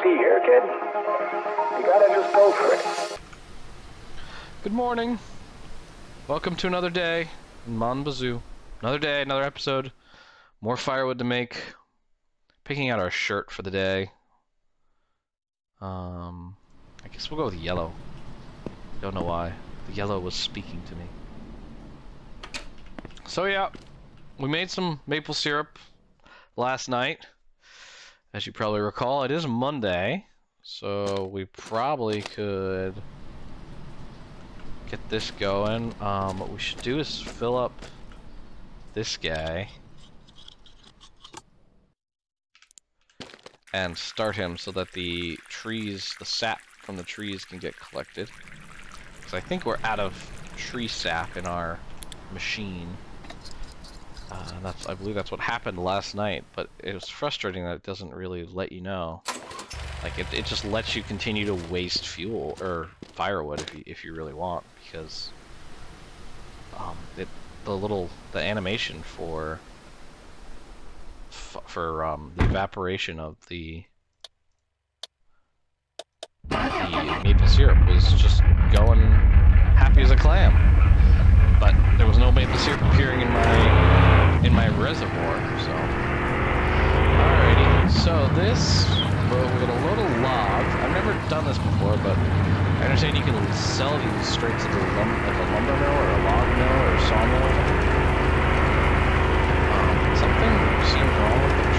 see here, kid. You gotta just go for it. Good morning. Welcome to another day in Mon Bazou. Another day, another episode. More firewood to make. Picking out our shirt for the day. Um, I guess we'll go with yellow. Don't know why. The yellow was speaking to me. So yeah, we made some maple syrup last night. As you probably recall, it is Monday, so we probably could get this going. Um, what we should do is fill up this guy and start him so that the trees, the sap from the trees can get collected. Because I think we're out of tree sap in our machine. Uh, that's, I believe that's what happened last night, but it was frustrating that it doesn't really let you know. Like, it, it just lets you continue to waste fuel, or firewood if you, if you really want, because um, it, the little, the animation for for um, the evaporation of the the maple syrup was just going happy as a clam. But there was no maple syrup appearing in my in my reservoir, so. Alrighty, so this we're gonna load a log. I've never done this before, but I understand you can sell these straight to the lum like a lumber mill or a log mill or a sawmill. Um, something seems wrong with the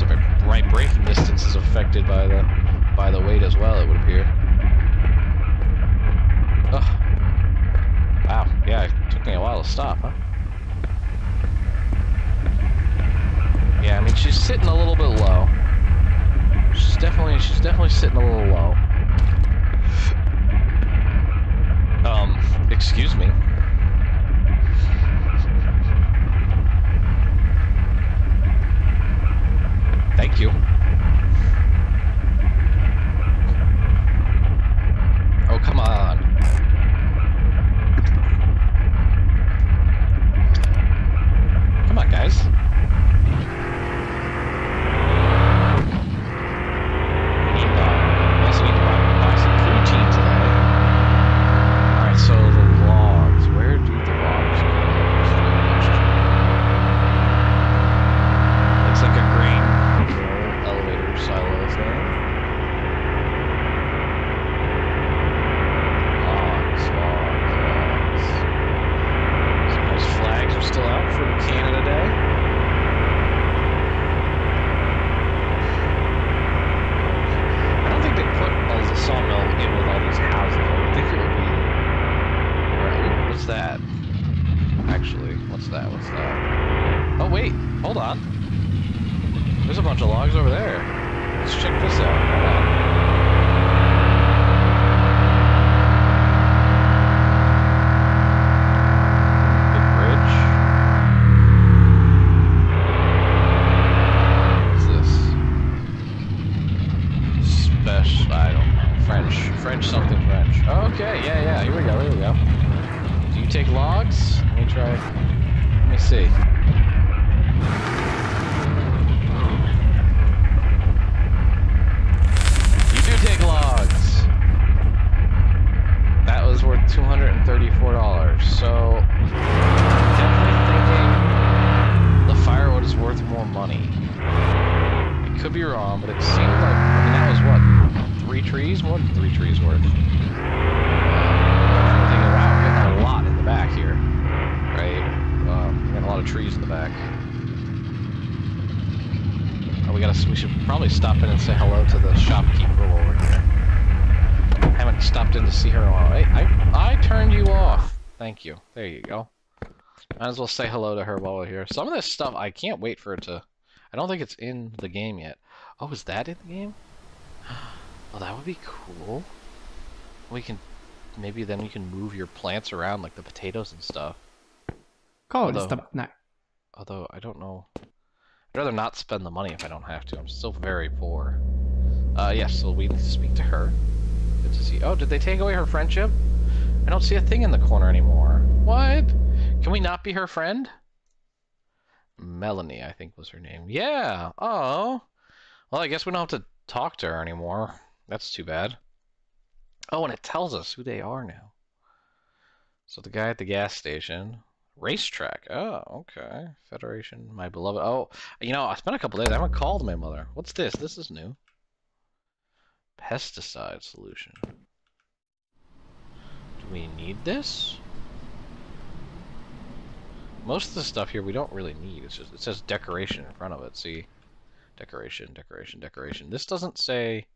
That my right braking distance is affected by the by the weight as well. It would appear. Oh. Wow. Yeah, it took me a while to stop, huh? Yeah, I mean she's sitting a little bit low. She's definitely she's definitely sitting a little low. Um, excuse me. Thank you. Oh, come on. Trees, worth. We're a lot in the back here, right? Um, we got a lot of trees in the back. Oh, we gotta. We should probably stop in and say hello to the shopkeeper over here. Haven't stopped in to see her in a while. I, I, I turned you off. Thank you. There you go. Might as well say hello to her while we're here. Some of this stuff, I can't wait for it to... I don't think it's in the game yet. Oh, is that in the game? Oh, that would be cool. We can... Maybe then we can move your plants around, like the potatoes and stuff. Call Although-. Although, I don't know... I'd rather not spend the money if I don't have to. I'm still very poor. Uh, yes, so we need to speak to her. Good to see. Oh, did they take away her friendship? I don't see a thing in the corner anymore. What? Can we not be her friend? Melanie, I think was her name. Yeah. Oh. Well, I guess we don't have to talk to her anymore. That's too bad. Oh, and it tells us who they are now. So the guy at the gas station, racetrack. Oh, okay. Federation, my beloved. Oh, you know, I spent a couple days. I haven't called my mother. What's this? This is new. Pesticide solution. Do we need this? Most of the stuff here we don't really need. It's just it says decoration in front of it. See, decoration, decoration, decoration. This doesn't say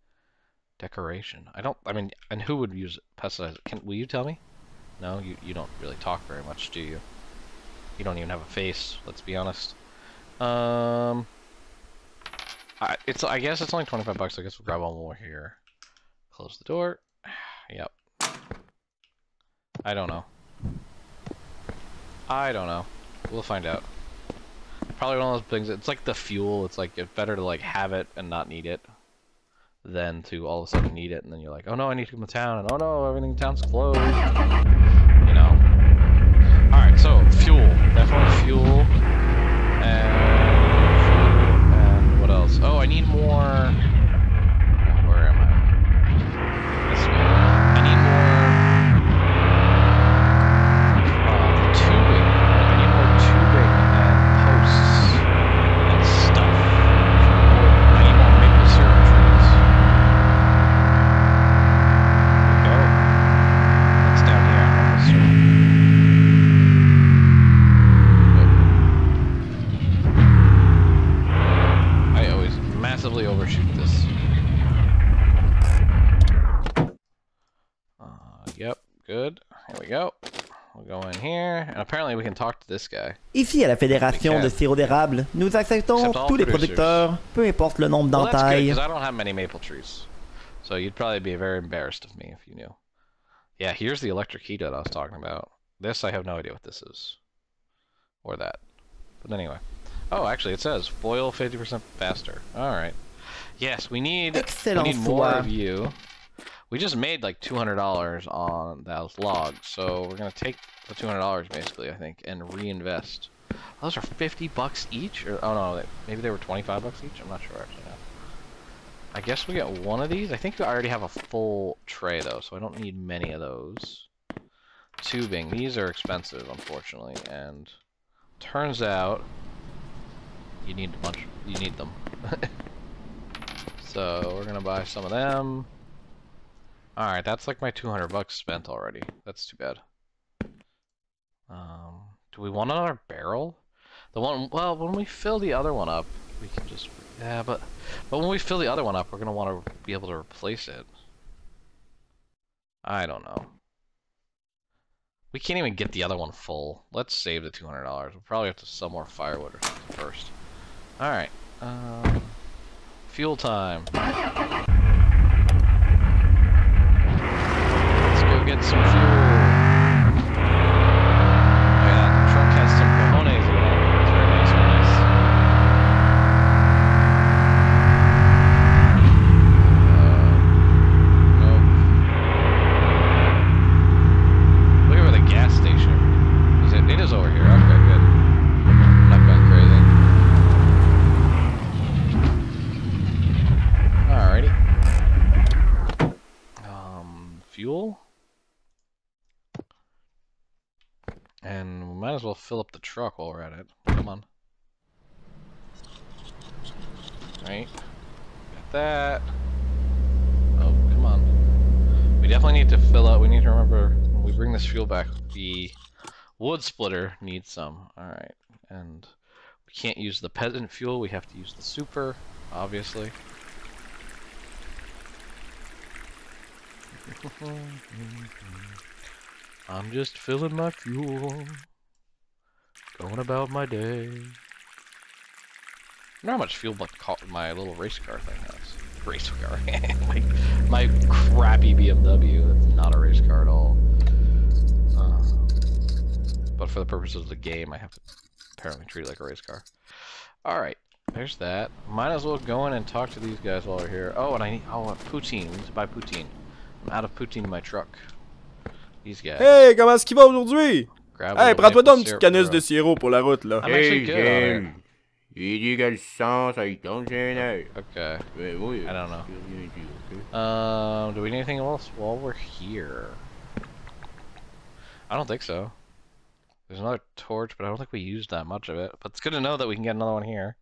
decoration. I don't. I mean, and who would use pesticides? Can will you tell me? No, you you don't really talk very much, do you? You don't even have a face. Let's be honest. Um, I, it's I guess it's only twenty five bucks. I guess we'll grab one more here. Close the door. Yep. I don't know. I don't know. We'll find out. Probably one of those things. It's like the fuel. It's like it's better to like have it and not need it than to all of a sudden need it and then you're like, oh no, I need to come to town and oh no, everything in town's closed. You know. All right, so fuel, definitely fuel, and fuel, and what else? Oh, I need more. And apparently we can talk to this guy. Ici, à la Fédération de sirop d'érable, nous acceptons Accept all tous les producteurs, peu importe le nombre Well, that's good, d'entailles. I don't have many maple trees. So you'd probably be very embarrassed of me if you knew. Yeah, here's the electric heater that I was talking about. This, I have no idea what this is. Or that. But anyway. Oh, actually, it says boil 50% faster. Alright. Yes, we need, we need more of you. We just made like $200 on those logs, so we're to take the $200 basically, I think, and reinvest. Those are 50 bucks each? Or, oh no, they, maybe they were 25 bucks each? I'm not sure actually. I guess we get one of these. I think I already have a full tray though, so I don't need many of those. Tubing. These are expensive, unfortunately, and turns out you need a bunch. You need them. so we're gonna buy some of them. All right, that's like my 200 bucks spent already. That's too bad. Um, do we want another barrel? The one, well, when we fill the other one up, we can just, yeah, but, but when we fill the other one up, we're gonna want to be able to replace it. I don't know. We can't even get the other one full. Let's save the $200. We'll probably have to sell more firewood or something first. Alright. Um, fuel time. Get some fuel. And we might as well fill up the truck while we're at it. Come on. Right. Got that. Oh, come on. We definitely need to fill up. We need to remember when we bring this fuel back, the wood splitter needs some. Alright. And we can't use the peasant fuel. We have to use the super, obviously. I'm just filling my fuel, going about my day. I how much fuel my, my little race car thing has. Race car, my, my crappy BMW. That's not a race car at all. Uh, but for the purposes of the game, I have to apparently treat it like a race car. All right, there's that. Might as well go in and talk to these guys while we're here. Oh, and I need oh poutine. We need to buy poutine. I'm out of poutine in my truck. These guys. Hey, comment est-ce qu'il va aujourd'hui? Grab a Hey, little prends-toi donc une petite syrup canisse for de us. sirop pour la route, là. I'm Hey, good on it. James. Il dit quel sens avec ton gêneur. Okay. Mais oui. I don't know. j'ai rien dit, ok? Um, do we need anything else while we're here? I don't think so. There's another torch, but I don't think we used that much of it. But it's good to know that we can get another one here.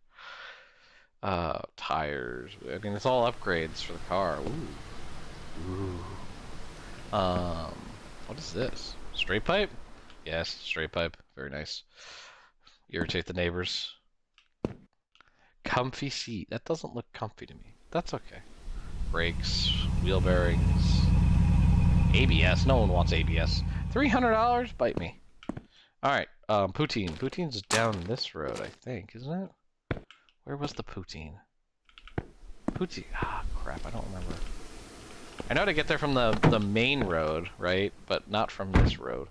Uh, tires. I mean, it's all upgrades for the car. Ooh. Ooh. Um, what is this? Straight pipe? Yes, straight pipe. Very nice. Irritate the neighbors. Comfy seat. That doesn't look comfy to me. That's okay. Brakes, wheel bearings, ABS. No one wants ABS. Three hundred dollars? Bite me. All right. Um, poutine. Poutine's down this road, I think, isn't it? Where was the poutine? Poutine. Ah, crap. I don't remember. I know to get there from the the main road, right? But not from this road.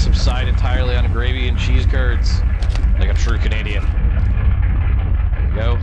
Subside entirely on gravy and cheese curds. Like a true Canadian. Go.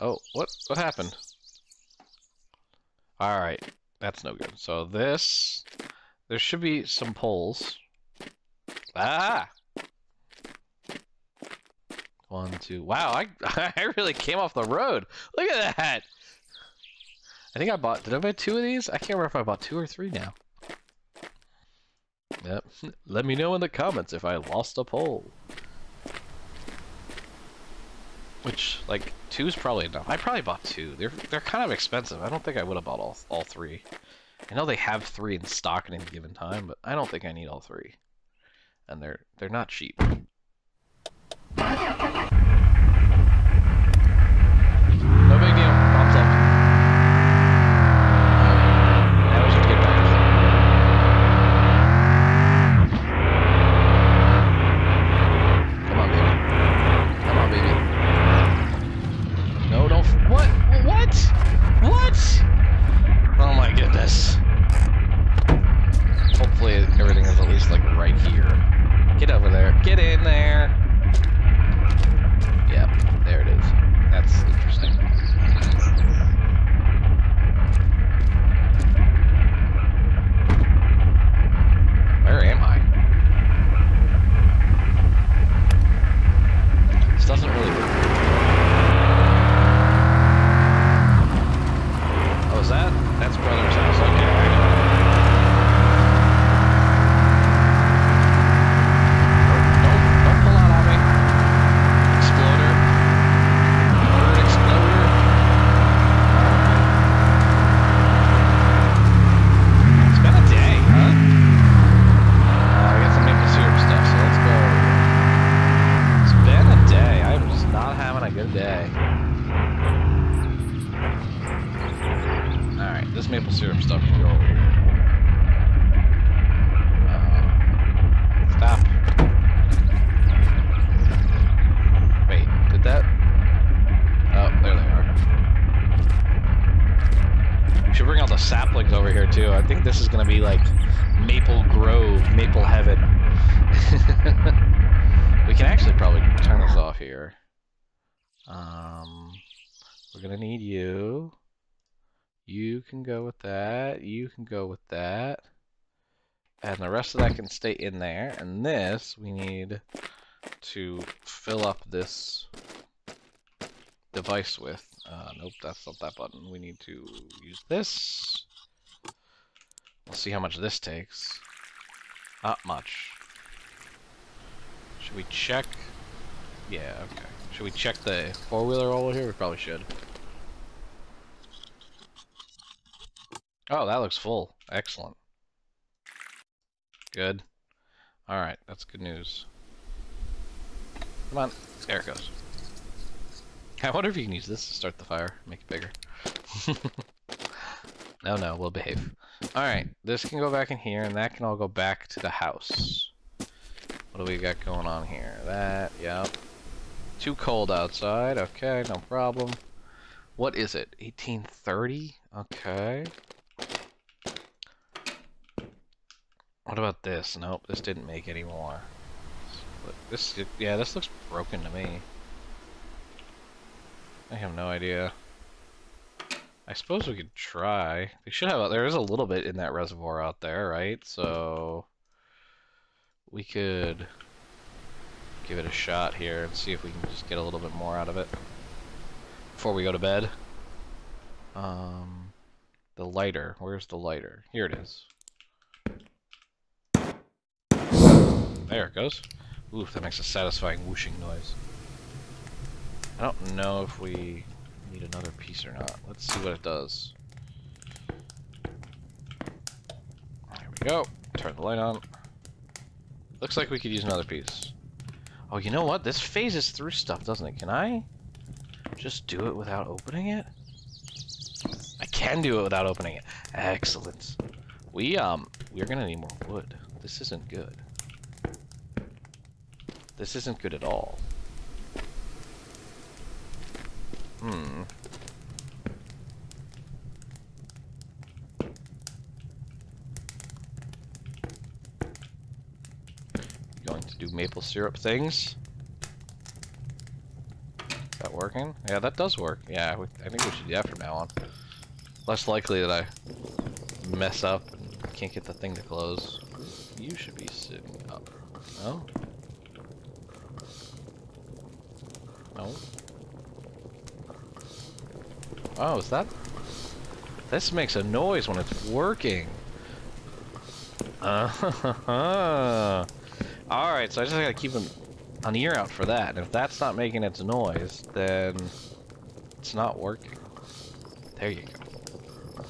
Oh, what, what happened? All right, that's no good. So this, there should be some poles. Ah! One, two. Wow, I I really came off the road. Look at that. I think I bought. Did I buy two of these? I can't remember if I bought two or three now. Yep. Let me know in the comments if I lost a pole. Which, like, two's probably enough. I probably bought two. They're they're kind of expensive. I don't think I would have bought all all three. I know they have three in stock at any given time, but I don't think I need all three. And they're they're not cheap. Here. Um, we're gonna need you. You can go with that. You can go with that. And the rest of that can stay in there. And this, we need to fill up this device with. Uh, nope, that's not that button. We need to use this. We'll see how much this takes. Not much. Should we check? Yeah, okay. Should we check the four-wheeler over here? We probably should. Oh, that looks full. Excellent. Good. Alright, that's good news. Come on. There it goes. I wonder if you can use this to start the fire. Make it bigger. no, no, we'll behave. Alright, this can go back in here, and that can all go back to the house. What do we got going on here? That, yep. Too cold outside. Okay, no problem. What is it? 1830? Okay. What about this? Nope, this didn't make any more. This, yeah, this looks broken to me. I have no idea. I suppose we could try. We should have. There is a little bit in that reservoir out there, right? So we could give it a shot here and see if we can just get a little bit more out of it before we go to bed. Um, the lighter. Where's the lighter? Here it is. There it goes. Oof, that makes a satisfying whooshing noise. I don't know if we need another piece or not. Let's see what it does. There we go. Turn the light on. Looks like we could use another piece. Oh, you know what? This phases through stuff, doesn't it? Can I just do it without opening it? I can do it without opening it. Excellent. We, um, we're gonna need more wood. This isn't good. This isn't good at all. Hmm. Going to do maple syrup things. Is that working? Yeah, that does work. Yeah, we, I think we should do that from now on. Less likely that I mess up and can't get the thing to close. You should be sitting up. No? No? Oh, is that... This makes a noise when it's working. Uh, Alright, so I just gotta keep an, an ear out for that. And if that's not making its noise, then it's not working. There you go.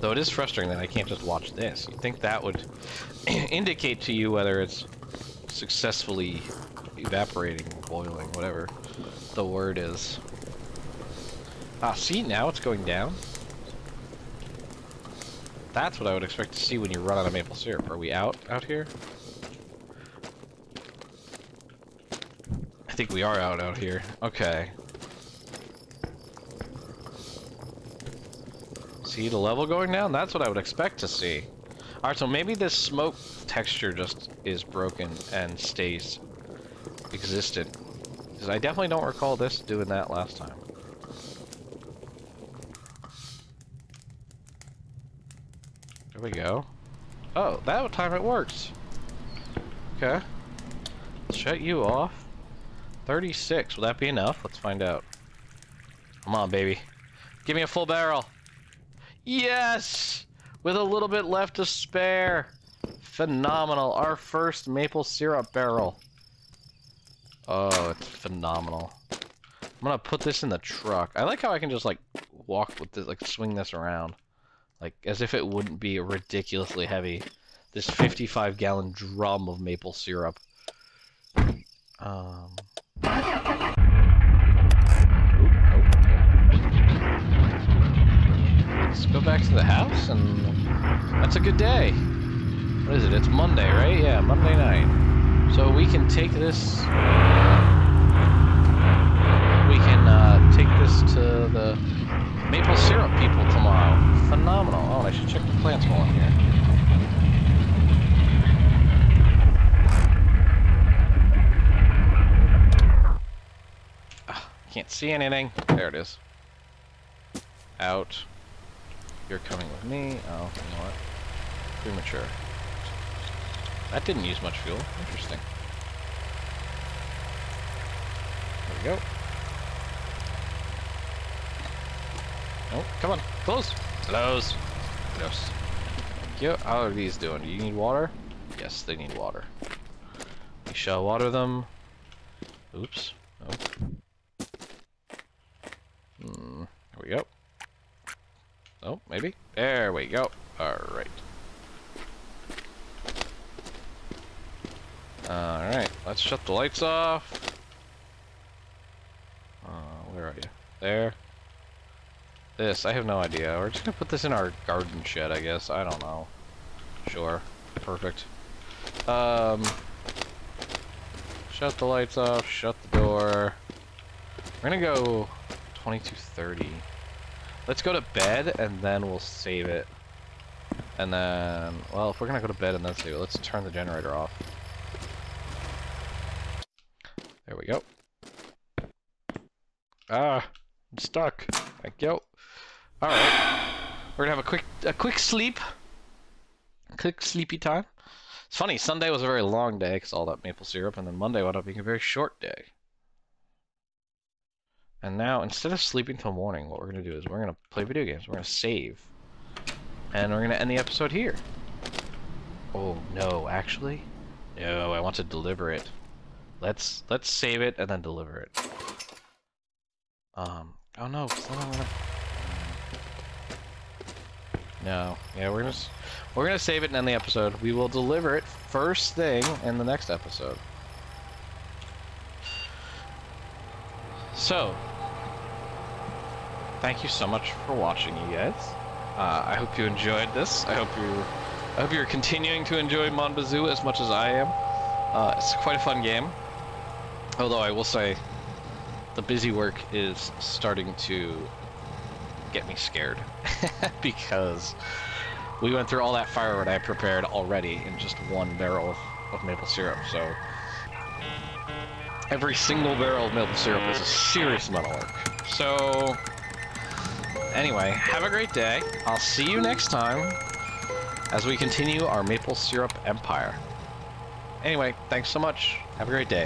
Though it is frustrating that I can't just watch this. You'd think that would indicate to you whether it's successfully evaporating, boiling, whatever the word is. Ah, see, now it's going down. That's what I would expect to see when you run out of maple syrup. Are we out out here? Think we are out out here. Okay. See the level going down? That's what I would expect to see. Alright, so maybe this smoke texture just is broken and stays existent. Because I definitely don't recall this doing that last time. There we go. Oh, that time it works. Okay. Shut you off. 36. Will that be enough? Let's find out. Come on, baby. Give me a full barrel. Yes! With a little bit left to spare. Phenomenal. Our first maple syrup barrel. Oh, it's phenomenal. I'm gonna put this in the truck. I like how I can just like walk with this, like swing this around. Like, as if it wouldn't be ridiculously heavy. This 55 gallon drum of maple syrup. Um. Let's go back to the house, and that's a good day. What is it? It's Monday, right? Yeah, Monday night. So we can take this. We can uh, take this to the maple syrup people tomorrow. Phenomenal. Oh, I should check the plants while I'm here. Ah, Can't see anything. There it is. Out. You're coming with me. Oh, you know what? Premature. That didn't use much fuel. Interesting. There we go. Oh, come on. Close. Close. Close. Thank you. How are these doing? Do you need water? Yes, they need water. We shall water them. Oops. Oh. Hmm. There we go. Oh, maybe. There we go. Alright. Alright, let's shut the lights off. Uh, where are you? There. This, I have no idea. We're just gonna put this in our garden shed, I guess. I don't know. Sure. Perfect. Um, shut the lights off, shut the door. We're gonna go 2230. Let's go to bed, and then we'll save it. And then, well, if we're gonna go to bed and then save it, let's turn the generator off. There we go. Ah, I'm stuck. Thank you. All right, we're gonna have a quick a quick sleep. A quick sleepy time. It's funny. Sunday was a very long day because all that maple syrup, and then Monday wound up being a very short day. And now, instead of sleeping till morning, what we're gonna do is we're gonna play video games. We're gonna save, and we're gonna end the episode here. Oh no, actually, no. I want to deliver it. Let's let's save it and then deliver it. Um. Oh no, gonna. No. Yeah, we're gonna we're gonna save it and end the episode. We will deliver it first thing in the next episode. So, thank you so much for watching, you guys. Uh, I hope you enjoyed this. I hope you, I hope you're continuing to enjoy Mon Bazou as much as I am. Uh, it's quite a fun game. Although I will say, the busy work is starting to get me scared because we went through all that firewood I prepared already in just one barrel of, of maple syrup. So every single barrel of maple syrup is a serious amount of work. So anyway, have a great day. I'll see you next time as we continue our maple syrup empire. Anyway, thanks so much. Have a great day.